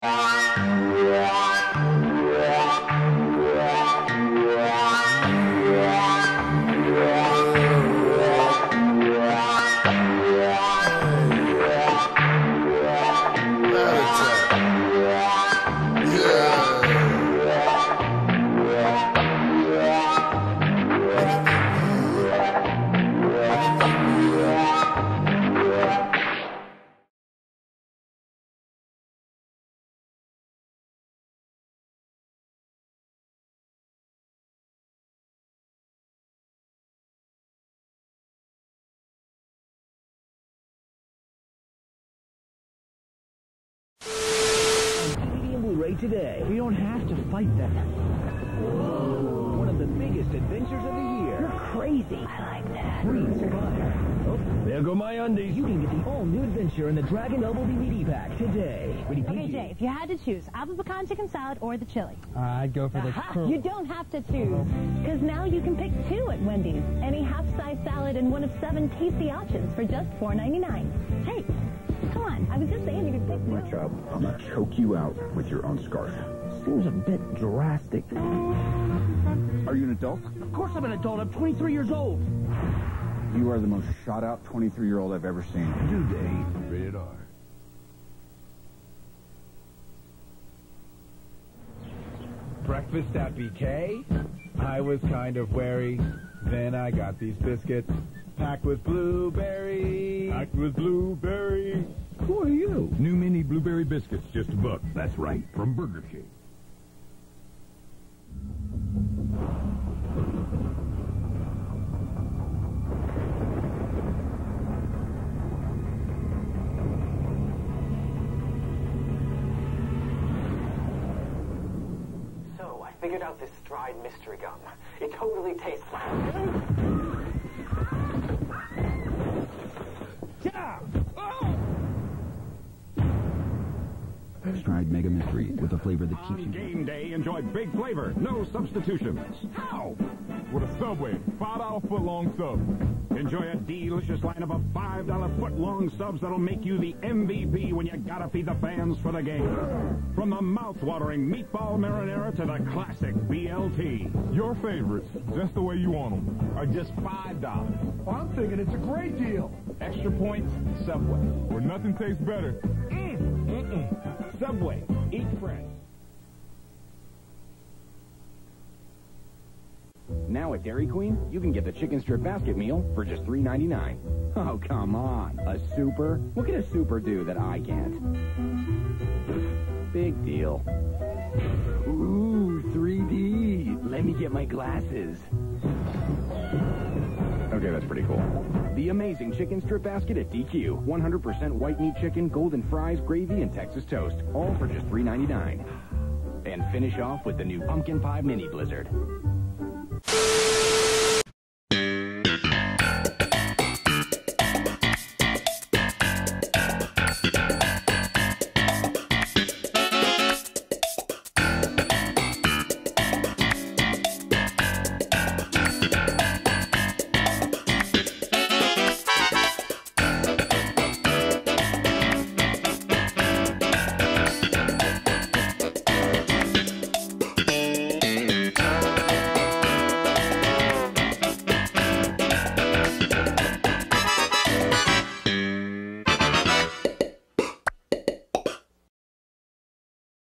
DVD and Blu-ray today. We don't have to fight them. One of the biggest adventures of the year. You're crazy. I like that. Freeze fire. Oh, there go my undies. You can get the all-new adventure in the Dragon Noble DVD pack today. Ready, Okay, PG? Jay, if you had to choose apple pecan chicken salad or the chili, I'd go for the curl. you don't have to choose. Because now you can pick two at Wendy's. Any half-size salad and one of seven tasty options for just $4.99. Hey, come on. I was just saying you could pick two. My child, I'm gonna choke you out with your own scarf. Seems a bit drastic. Are you an adult? Of course I'm an adult. I'm 23 years old. You are the most shot out 23 year old I've ever seen. Due date. Rated R. Breakfast at BK? I was kind of wary. Then I got these biscuits packed with blueberry. Packed with blueberry. Who are you? New mini blueberry biscuits, just a buck. That's right, from Burger King. So, I figured out this Stride mystery gum. It totally tastes Stride Mega with a flavor that keeps On you. game day, enjoy big flavor, no substitutions. How? With a Subway, $5 foot-long sub. Enjoy a delicious lineup of $5 foot-long subs that'll make you the MVP when you gotta feed the fans for the game. From the mouth-watering meatball marinara to the classic BLT. Your favorites, just the way you want them, are just $5. I'm thinking it's a great deal. Extra points, Subway. Where nothing tastes better. Mm, mm-mm. Subway, eat fresh. Now at Dairy Queen, you can get the chicken strip basket meal for just $3.99. Oh, come on. A super? What can a super do that I can't? Big deal. Ooh, 3D. Let me get my glasses. Okay, that's pretty cool. The amazing chicken strip basket at DQ. 100% white meat chicken, golden fries, gravy, and Texas toast. All for just $3.99. And finish off with the new pumpkin pie mini blizzard.